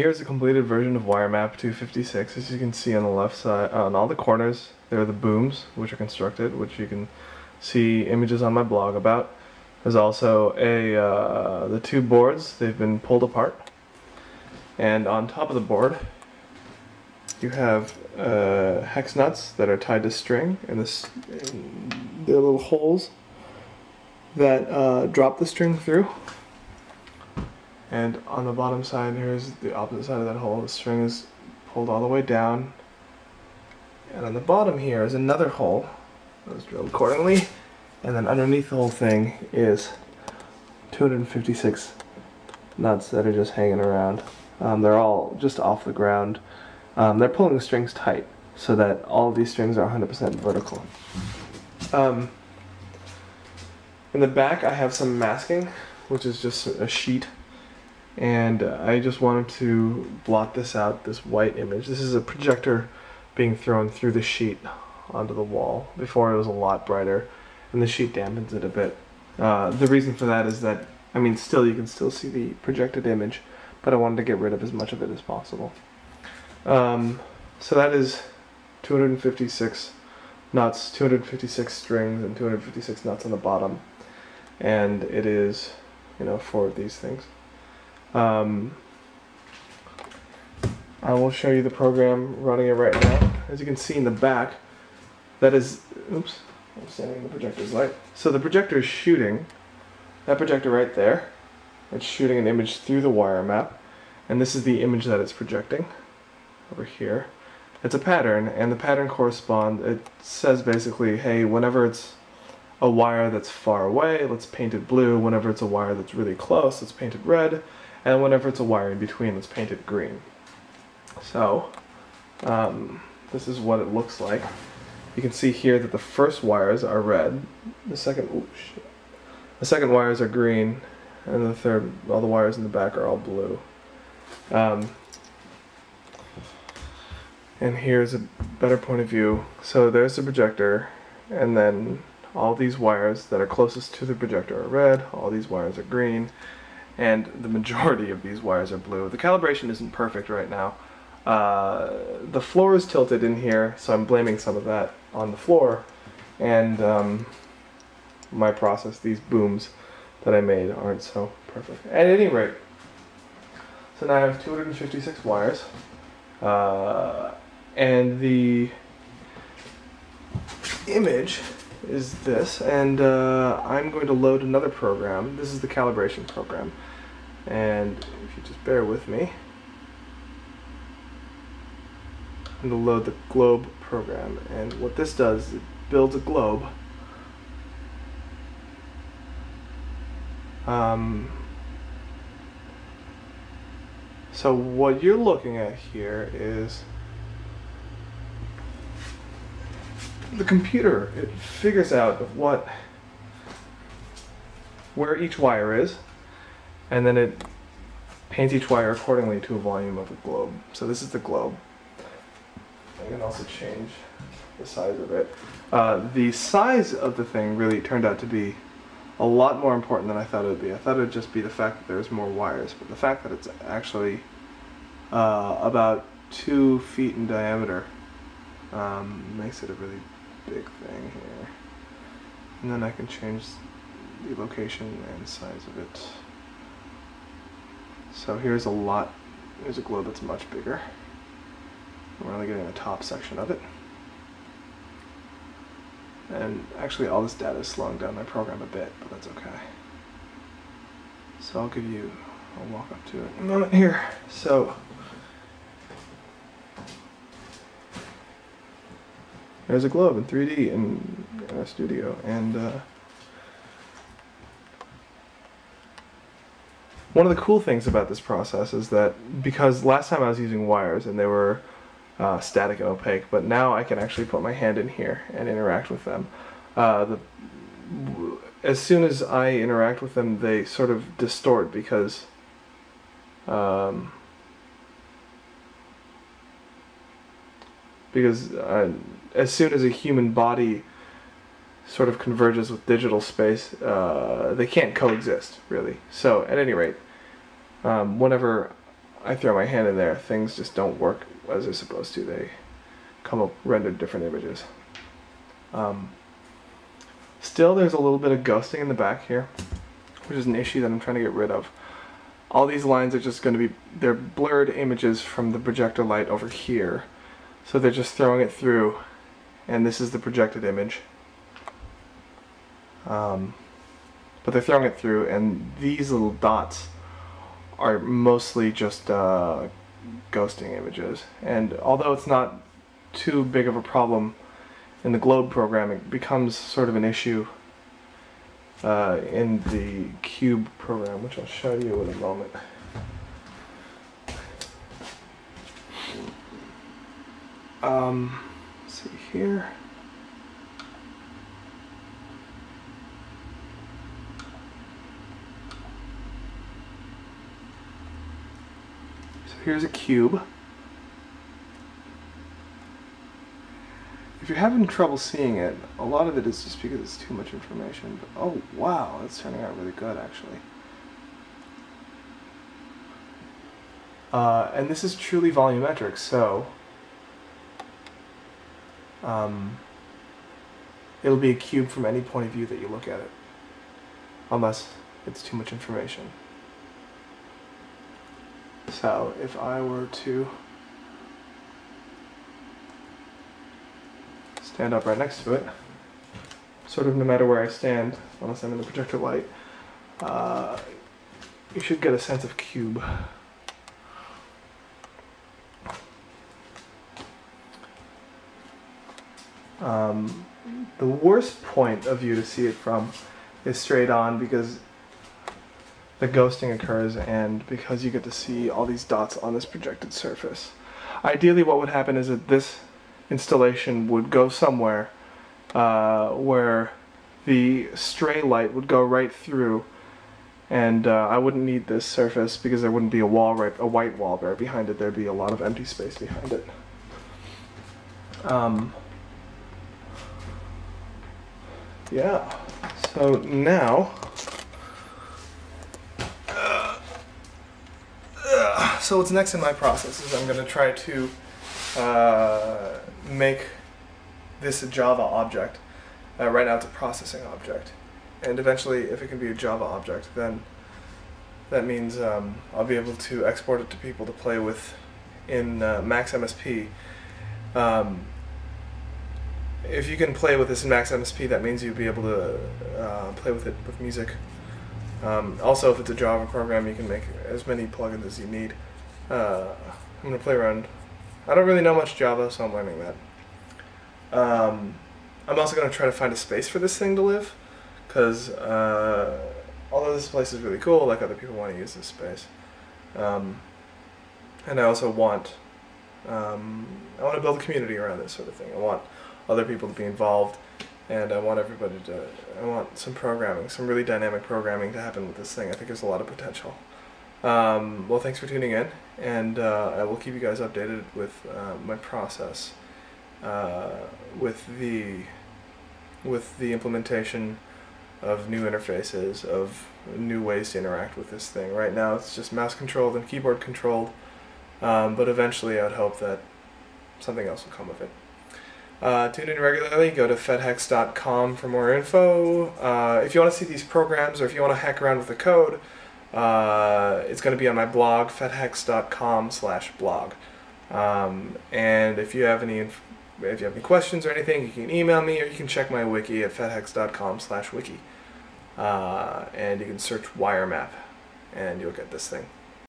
Here's a completed version of WireMap 256. As you can see on the left side, on all the corners, there are the booms, which are constructed, which you can see images on my blog about. There's also a uh, the two boards, they've been pulled apart. And on top of the board, you have uh, hex nuts that are tied to string, and this, there are little holes that uh, drop the string through. And on the bottom side, here's the opposite side of that hole. The string is pulled all the way down. And on the bottom here is another hole that was drilled accordingly. And then underneath the whole thing is 256 nuts that are just hanging around. Um, they're all just off the ground. Um, they're pulling the strings tight so that all of these strings are 100% vertical. Um, in the back I have some masking, which is just a sheet and I just wanted to blot this out, this white image. This is a projector being thrown through the sheet onto the wall. Before it was a lot brighter, and the sheet dampens it a bit. Uh, the reason for that is that, I mean, still you can still see the projected image, but I wanted to get rid of as much of it as possible. Um, so that is 256 nuts, 256 strings, and 256 nuts on the bottom. And it is, you know, four of these things. Um, I will show you the program running it right now. As you can see in the back, that is, oops, I'm standing in the projector's light. So the projector is shooting, that projector right there, it's shooting an image through the wire map, and this is the image that it's projecting over here. It's a pattern, and the pattern corresponds, it says basically, hey, whenever it's a wire that's far away, let's paint it blue. Whenever it's a wire that's really close, let's paint it red and whenever it's a wire in between it's painted green. So um, this is what it looks like. You can see here that the first wires are red, the second the second wires are green, and the third, all the wires in the back are all blue. Um, and here's a better point of view. So there's the projector, and then all these wires that are closest to the projector are red, all these wires are green, and the majority of these wires are blue. The calibration isn't perfect right now. Uh, the floor is tilted in here, so I'm blaming some of that on the floor. And um, my process, these booms that I made aren't so perfect. At any rate, so now I have 256 wires. Uh, and the image is this, and uh, I'm going to load another program. This is the calibration program. And if you just bear with me, I'm going to load the globe program. And what this does it builds a globe. Um, so what you're looking at here is the computer. It figures out what where each wire is and then it paints each wire accordingly to a volume of a globe. So this is the globe. I can also change the size of it. Uh, the size of the thing really turned out to be a lot more important than I thought it would be. I thought it would just be the fact that there's more wires, but the fact that it's actually uh, about two feet in diameter um, makes it a really big thing here. And then I can change the location and size of it. So here's a lot, here's a globe that's much bigger. We're only getting the top section of it. And actually all this data is slowing down my program a bit, but that's okay. So I'll give you, I'll walk up to it in a moment here. So, there's a globe in 3D in RStudio, and uh, One of the cool things about this process is that because last time I was using wires and they were uh, static and opaque, but now I can actually put my hand in here and interact with them. Uh, the, as soon as I interact with them, they sort of distort because um, because uh, as soon as a human body sort of converges with digital space, uh, they can't coexist really. So at any rate, um, whenever I throw my hand in there, things just don't work as they're supposed to. They come up rendered different images. Um, still, there's a little bit of ghosting in the back here, which is an issue that I'm trying to get rid of. All these lines are just going to be, they're blurred images from the projector light over here. So they're just throwing it through, and this is the projected image. Um, but they're throwing it through, and these little dots are mostly just uh, ghosting images. And although it's not too big of a problem in the globe program, it becomes sort of an issue uh, in the cube program, which I'll show you in a moment. Um, see here. So here's a cube. If you're having trouble seeing it, a lot of it is just because it's too much information. But, oh wow, that's turning out really good actually. Uh, and this is truly volumetric, so um, it'll be a cube from any point of view that you look at it, unless it's too much information. So if I were to stand up right next to it, sort of no matter where I stand, unless I'm in the projector light, uh, you should get a sense of cube. Um, the worst point of view to see it from is straight on because the ghosting occurs and because you get to see all these dots on this projected surface. Ideally what would happen is that this installation would go somewhere uh, where the stray light would go right through and uh, I wouldn't need this surface because there wouldn't be a wall right, a white wall there behind it. There'd be a lot of empty space behind it. Um, yeah. So now, so what's next in my process is I'm going to try to uh, make this a Java object. Uh, right now it's a processing object. And eventually, if it can be a Java object, then that means um, I'll be able to export it to people to play with in uh, Max MSP. Um, if you can play with this in Max MSP, that means you'd be able to uh, play with it with music. Um, also, if it's a Java program, you can make as many plugins as you need. Uh, I'm going to play around. I don't really know much Java, so I'm learning that. Um, I'm also going to try to find a space for this thing to live, because uh, although this place is really cool, like other people want to use this space. Um, and I also want, um, I want to build a community around this sort of thing. I want other people to be involved, and I want everybody to. I want some programming, some really dynamic programming to happen with this thing. I think there's a lot of potential. Um, well, thanks for tuning in, and uh, I will keep you guys updated with uh, my process uh, with the with the implementation of new interfaces, of new ways to interact with this thing. Right now, it's just mouse controlled and keyboard controlled, um, but eventually, I'd hope that something else will come of it. Uh, tune in regularly. Go to phedhex.com for more info. Uh, if you want to see these programs or if you want to hack around with the code, uh, it's going to be on my blog, phedhex.com slash blog. Um, and if you have any if you have any questions or anything, you can email me or you can check my wiki at phedhex.com slash wiki. Uh, and you can search WireMap and you'll get this thing.